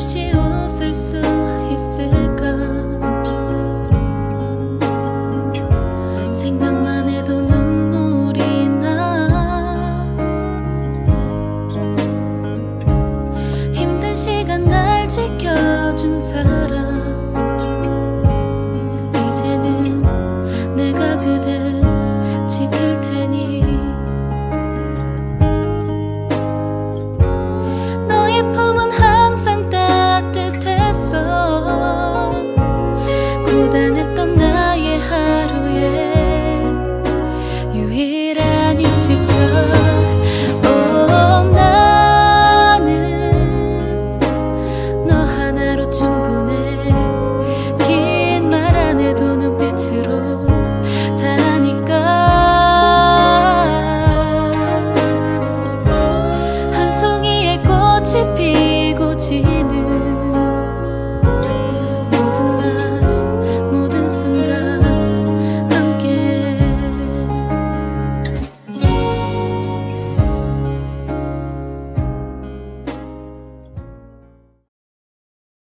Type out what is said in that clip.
없이 웃을 수 있을까? 생각만 해도 눈물이 나. 힘든 시간 날 지켜준 사람. 고단했던 나의 하루에 유일한 휴식처.